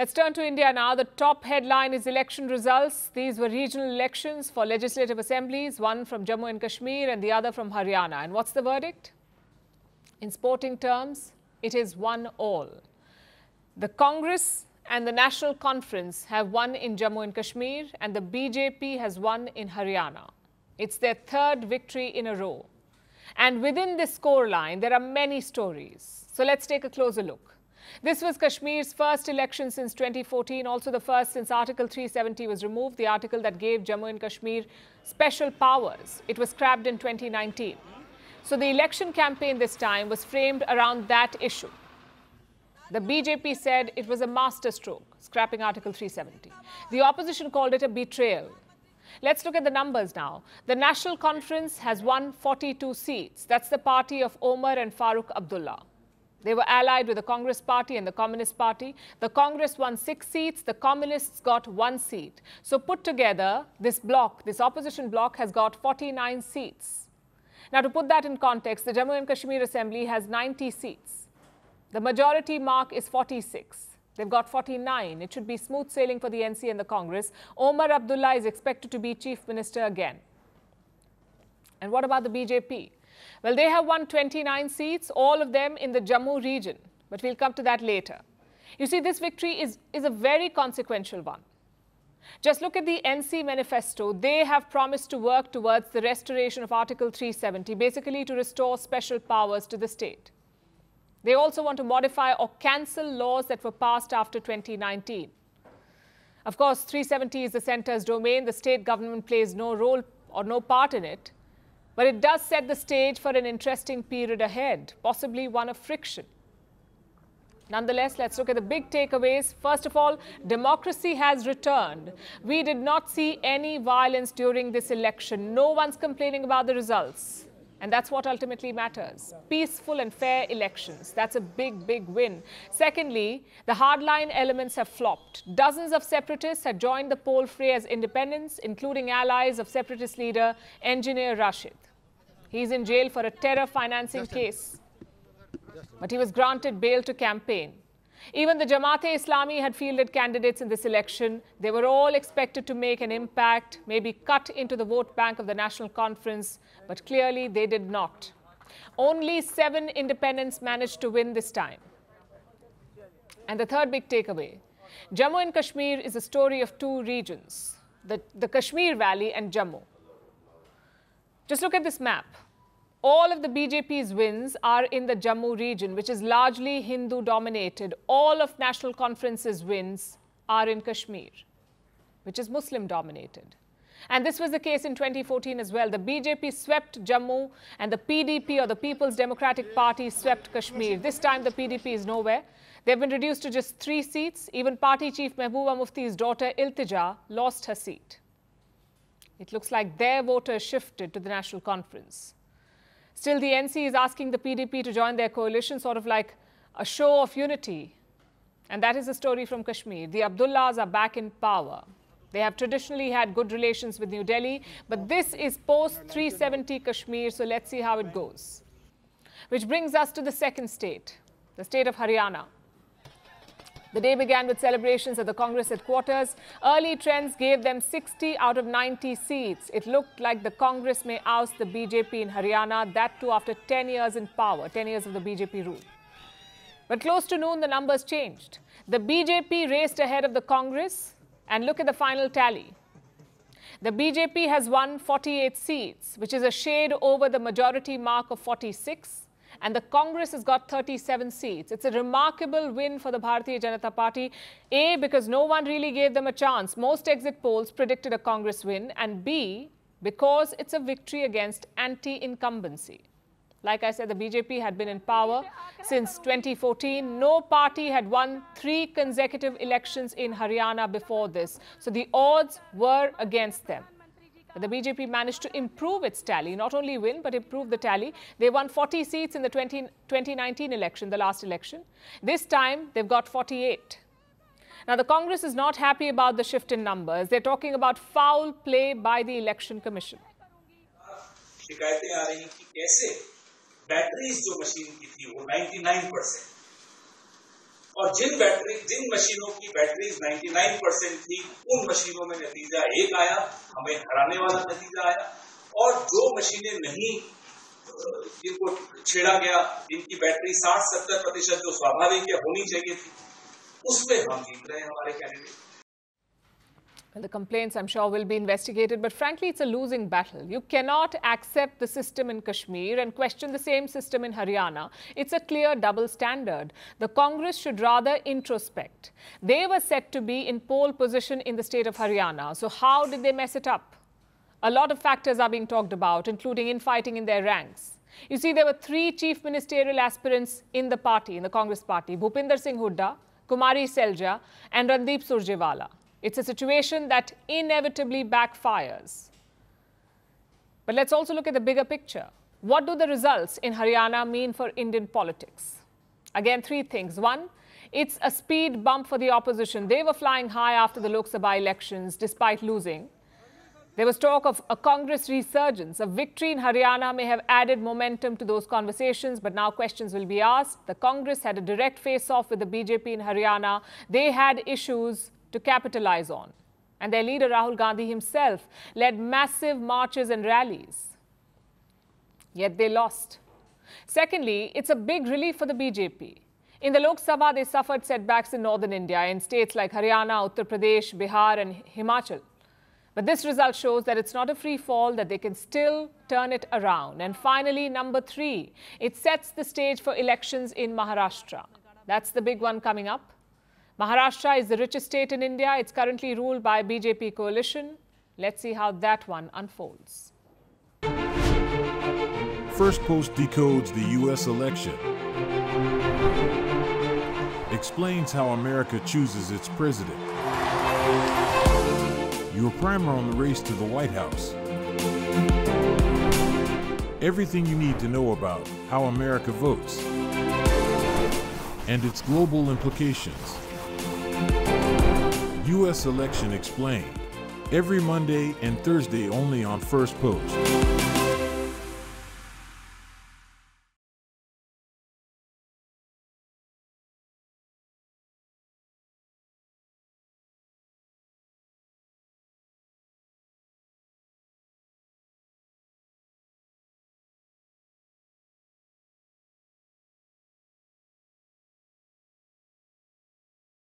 Let's turn to India now. The top headline is election results. These were regional elections for legislative assemblies, one from Jammu and Kashmir and the other from Haryana. And what's the verdict? In sporting terms, it is one all. The Congress and the National Conference have won in Jammu and Kashmir, and the BJP has won in Haryana. It's their third victory in a row. And within this scoreline, there are many stories. So let's take a closer look. This was Kashmir's first election since 2014, also the first since Article 370 was removed, the article that gave Jammu and Kashmir special powers. It was scrapped in 2019. So the election campaign this time was framed around that issue. The BJP said it was a masterstroke, scrapping Article 370. The opposition called it a betrayal. Let's look at the numbers now. The National Conference has won 42 seats. That's the party of Omar and Farooq Abdullah. They were allied with the Congress Party and the Communist Party. The Congress won six seats, the Communists got one seat. So put together, this bloc, this opposition bloc has got 49 seats. Now to put that in context, the Jammu and Kashmir Assembly has 90 seats. The majority mark is 46. They've got 49. It should be smooth sailing for the NC and the Congress. Omar Abdullah is expected to be chief minister again. And what about the BJP? Well, they have won 29 seats, all of them in the Jammu region. But we'll come to that later. You see, this victory is, is a very consequential one. Just look at the NC manifesto. They have promised to work towards the restoration of Article 370, basically to restore special powers to the state. They also want to modify or cancel laws that were passed after 2019. Of course, 370 is the centre's domain. The state government plays no role or no part in it. But it does set the stage for an interesting period ahead, possibly one of friction. Nonetheless, let's look at the big takeaways. First of all, democracy has returned. We did not see any violence during this election. No one's complaining about the results. And that's what ultimately matters. Peaceful and fair elections. That's a big, big win. Secondly, the hardline elements have flopped. Dozens of separatists have joined the poll fray as independents, including allies of separatist leader Engineer Rashid. He's in jail for a terror financing case. But he was granted bail to campaign. Even the Jamaat-e-Islami had fielded candidates in this election. They were all expected to make an impact, maybe cut into the vote bank of the National Conference, but clearly they did not. Only seven independents managed to win this time. And the third big takeaway, Jammu and Kashmir is a story of two regions, the, the Kashmir Valley and Jammu. Just look at this map. All of the BJP's wins are in the Jammu region, which is largely Hindu dominated. All of National Conference's wins are in Kashmir, which is Muslim dominated. And this was the case in 2014 as well. The BJP swept Jammu and the PDP or the People's Democratic Party swept Kashmir. This time the PDP is nowhere. They've been reduced to just three seats. Even party chief Mehbooba Mufti's daughter Iltija lost her seat. It looks like their voters shifted to the National Conference. Still, the NC is asking the PDP to join their coalition, sort of like a show of unity. And that is the story from Kashmir. The Abdullahs are back in power. They have traditionally had good relations with New Delhi, but this is post 370 Kashmir, so let's see how it goes. Which brings us to the second state, the state of Haryana. The day began with celebrations at the Congress headquarters. Early trends gave them 60 out of 90 seats. It looked like the Congress may oust the BJP in Haryana, that too after 10 years in power, 10 years of the BJP rule. But close to noon, the numbers changed. The BJP raced ahead of the Congress, and look at the final tally. The BJP has won 48 seats, which is a shade over the majority mark of 46 and the Congress has got 37 seats. It's a remarkable win for the Bharatiya Janata Party. A, because no one really gave them a chance. Most exit polls predicted a Congress win. And B, because it's a victory against anti-incumbency. Like I said, the BJP had been in power since 2014. No party had won three consecutive elections in Haryana before this. So the odds were against them. But the BJP managed to improve its tally, not only win, but improve the tally. They won 40 seats in the 20, 2019 election, the last election. This time, they've got 48. Now, the Congress is not happy about the shift in numbers. They're talking about foul play by the Election Commission. शिकायतें आ रही कि कैसे batteries जो machine की थी वो 99 percent और जिन battery, जिन मशीनों की बैटरीज 99 परसेंट थी, उन मशीनों में नतीजा एक आया, हमें हराने वाला नतीजा आया। और जो मशीनें नहीं, जिनको छेड़ा गया, जिनकी बैटरी 60-70 प्रतिशत जो स्वाभाविक होनी चाहिए थी, उसमें हम जीत रहे हैं हमारे candidate Well, the complaints, I'm sure, will be investigated, but frankly, it's a losing battle. You cannot accept the system in Kashmir and question the same system in Haryana. It's a clear double standard. The Congress should rather introspect. They were set to be in pole position in the state of Haryana. So, how did they mess it up? A lot of factors are being talked about, including infighting in their ranks. You see, there were three chief ministerial aspirants in the party, in the Congress party Bhupinder Singh Hooda, Kumari Selja, and Randeep Surjewala. It's a situation that inevitably backfires. But let's also look at the bigger picture. What do the results in Haryana mean for Indian politics? Again, three things. One, it's a speed bump for the opposition. They were flying high after the Lok Sabha elections despite losing. There was talk of a Congress resurgence. A victory in Haryana may have added momentum to those conversations, but now questions will be asked. The Congress had a direct face off with the BJP in Haryana. They had issues to capitalize on. And their leader, Rahul Gandhi himself, led massive marches and rallies. Yet they lost. Secondly, it's a big relief for the BJP. In the Lok Sabha, they suffered setbacks in northern India, in states like Haryana, Uttar Pradesh, Bihar, and Himachal. But this result shows that it's not a free fall, that they can still turn it around. And finally, number three, it sets the stage for elections in Maharashtra. That's the big one coming up. Maharashtra is the richest state in India. It's currently ruled by BJP coalition. Let's see how that one unfolds. First Post decodes the U.S. election, explains how America chooses its president. Your primer on the race to the White House. Everything you need to know about how America votes and its global implications. U.S. Election Explained. Every Monday and Thursday only on First Post.